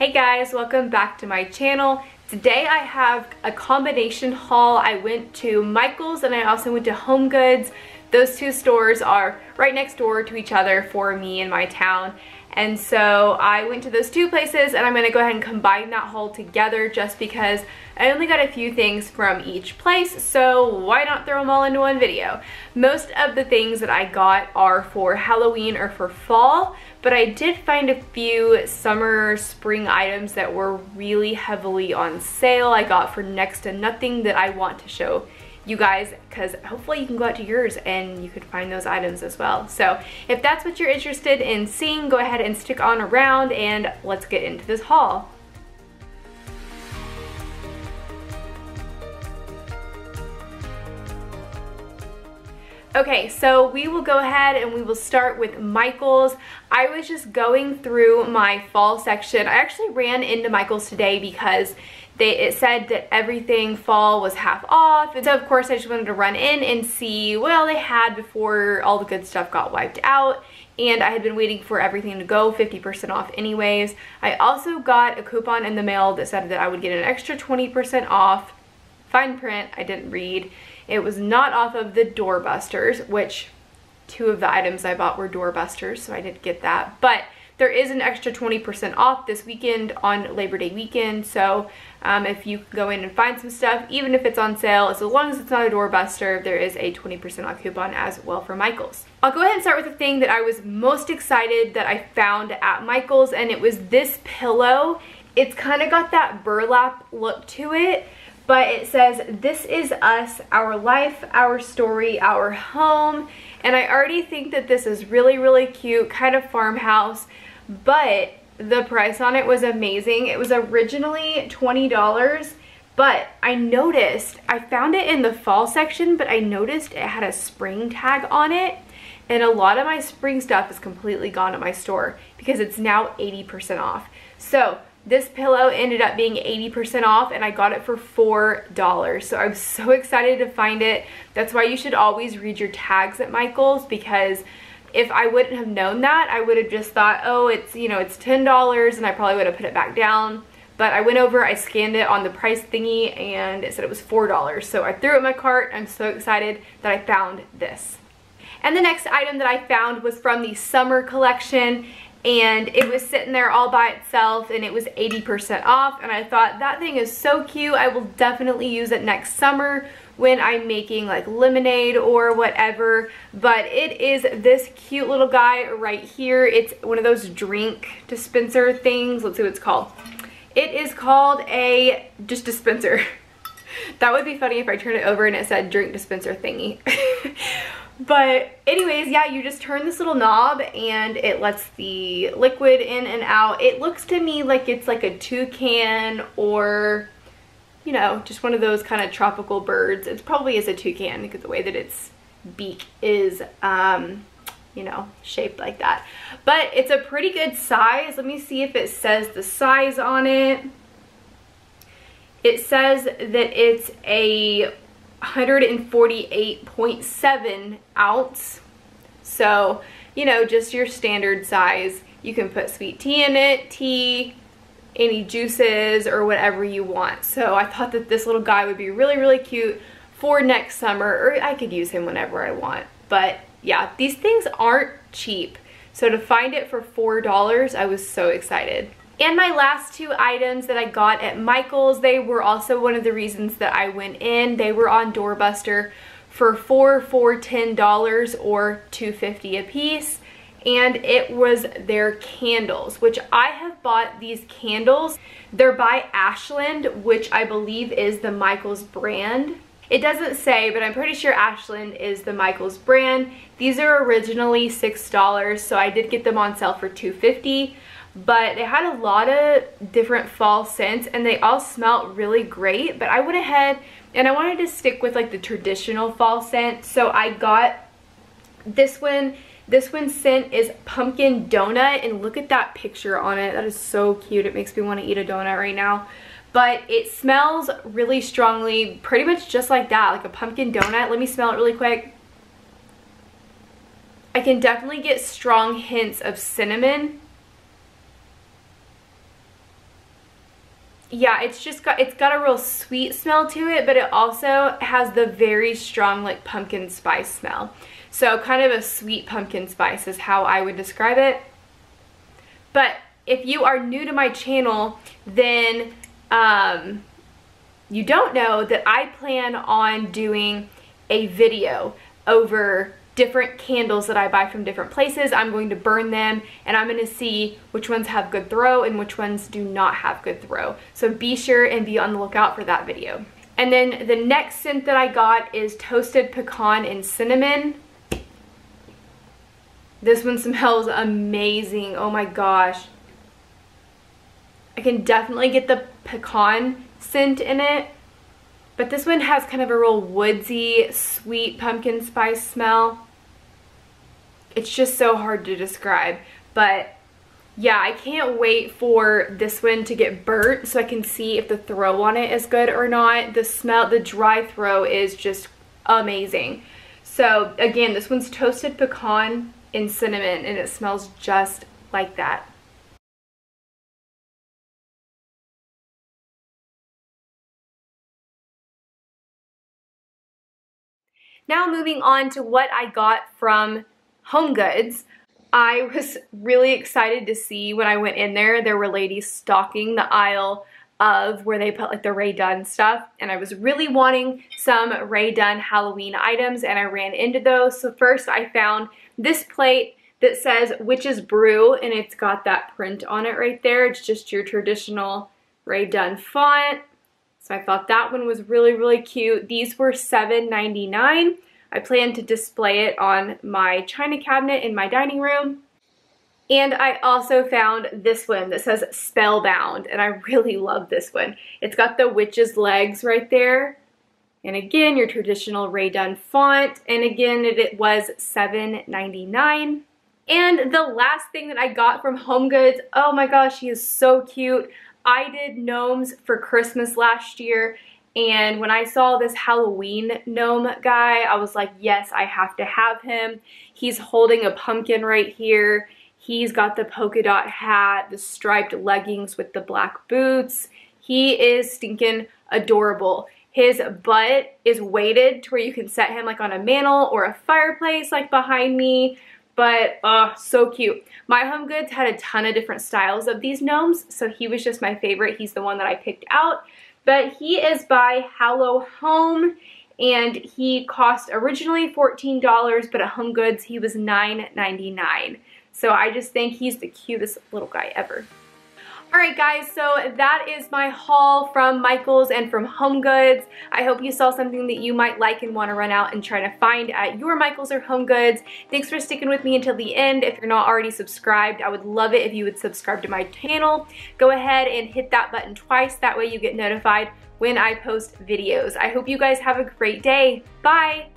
Hey guys, welcome back to my channel. Today I have a combination haul. I went to Michael's and I also went to Home Goods. Those two stores are right next door to each other for me in my town. And so I went to those two places and I'm to go ahead and combine that haul together just because I only got a few things from each place, so why not throw them all into one video? Most of the things that I got are for Halloween or for fall, but I did find a few summer, spring items that were really heavily on sale. I got for next to nothing that I want to show you guys because hopefully you can go out to yours and you could find those items as well. So if that's what you're interested in seeing, go ahead and stick on around and let's get into this haul. Okay, so we will go ahead and we will start with Michael's. I was just going through my fall section. I actually ran into Michael's today because they, it said that everything fall was half off. And so of course I just wanted to run in and see what all they had before all the good stuff got wiped out. And I had been waiting for everything to go 50% off anyways. I also got a coupon in the mail that said that I would get an extra 20% off. Fine print, I didn't read. It was not off of the doorbusters, which two of the items I bought were doorbusters, so I did get that. But there is an extra 20% off this weekend on Labor Day weekend, so um, if you go in and find some stuff, even if it's on sale, as long as it's not a doorbuster, there is a 20% off coupon as well for Michael's. I'll go ahead and start with the thing that I was most excited that I found at Michael's, and it was this pillow. It's kind of got that burlap look to it, but it says, this is us, our life, our story, our home, and I already think that this is really, really cute, kind of farmhouse, but the price on it was amazing. It was originally $20, but I noticed, I found it in the fall section, but I noticed it had a spring tag on it. And a lot of my spring stuff is completely gone at my store because it's now 80% off. So this pillow ended up being 80% off and I got it for $4. So I'm so excited to find it. That's why you should always read your tags at Michael's because if I wouldn't have known that, I would have just thought, oh, it's, you know, it's $10 and I probably would have put it back down. But I went over, I scanned it on the price thingy and it said it was $4. So I threw it in my cart. I'm so excited that I found this. And the next item that I found was from the summer collection and it was sitting there all by itself and it was 80% off. And I thought that thing is so cute. I will definitely use it next summer when I'm making like lemonade or whatever. But it is this cute little guy right here. It's one of those drink dispenser things. Let's see what it's called. It is called a just dispenser. That would be funny if I turned it over and it said drink dispenser thingy But anyways, yeah, you just turn this little knob and it lets the liquid in and out. It looks to me like it's like a toucan or, you know, just one of those kind of tropical birds. It probably is a toucan because the way that its beak is, um, you know, shaped like that. But it's a pretty good size. Let me see if it says the size on it. It says that it's a 148.7 ounce. So, you know, just your standard size. You can put sweet tea in it, tea, any juices or whatever you want. So I thought that this little guy would be really, really cute for next summer or I could use him whenever I want. But yeah, these things aren't cheap. So to find it for $4, I was so excited. And my last two items that I got at Michael's, they were also one of the reasons that I went in. They were on Doorbuster for four for $10 or $2.50 a piece. And it was their candles, which I have bought these candles. They're by Ashland, which I believe is the Michael's brand. It doesn't say, but I'm pretty sure Ashland is the Michael's brand. These are originally $6, so I did get them on sale for $2.50 but they had a lot of different fall scents and they all smelled really great but I went ahead and I wanted to stick with like the traditional fall scent so I got this one. This one scent is pumpkin donut and look at that picture on it. That is so cute. It makes me want to eat a donut right now. But it smells really strongly pretty much just like that like a pumpkin donut. Let me smell it really quick. I can definitely get strong hints of cinnamon yeah, it's just got, it's got a real sweet smell to it, but it also has the very strong like pumpkin spice smell. So kind of a sweet pumpkin spice is how I would describe it. But if you are new to my channel, then um, you don't know that I plan on doing a video over different candles that I buy from different places. I'm going to burn them and I'm going to see which ones have good throw and which ones do not have good throw. So be sure and be on the lookout for that video. And then the next scent that I got is Toasted Pecan and Cinnamon. This one smells amazing. Oh my gosh. I can definitely get the pecan scent in it. But this one has kind of a real woodsy, sweet pumpkin spice smell. It's just so hard to describe. But yeah, I can't wait for this one to get burnt so I can see if the throw on it is good or not. The smell, the dry throw is just amazing. So again, this one's toasted pecan and cinnamon and it smells just like that. Now moving on to what I got from Home Goods. I was really excited to see when I went in there, there were ladies stocking the aisle of where they put like the Rae Dunn stuff and I was really wanting some Rae Dunn Halloween items and I ran into those. So first I found this plate that says Witch's Brew and it's got that print on it right there. It's just your traditional Rae Dunn font. So I thought that one was really, really cute. These were $7.99. I plan to display it on my china cabinet in my dining room. And I also found this one that says Spellbound, and I really love this one. It's got the witch's legs right there. And again, your traditional Rae Dunn font. And again, it, was $7.99. And the last thing that I got from Home Goods, oh my gosh, he is so cute. I did gnomes for Christmas last year and when I saw this Halloween gnome guy, I was like, yes, I have to have him. He's holding a pumpkin right here. He's got the polka dot hat, the striped leggings with the black boots. He is stinking adorable. His butt is weighted to where you can set him like on a mantle or a fireplace like behind me but oh, so cute. My Home Goods had a ton of different styles of these gnomes, so he was just my favorite. He's the one that I picked out, but he is by Hallow Home, and he cost originally $14, but at Home Goods he was $9.99. So I just think he's the cutest little guy ever. Alright guys, so that is my haul from Michaels and from Home Goods. I hope you saw something that you might like and want to run out and try to find at your Michaels or Home Goods. Thanks for sticking with me until the end. If you're not already subscribed, I would love it if you would subscribe to my channel. Go ahead and hit that button twice. That way you get notified when I post videos. I hope you guys have a great day. Bye!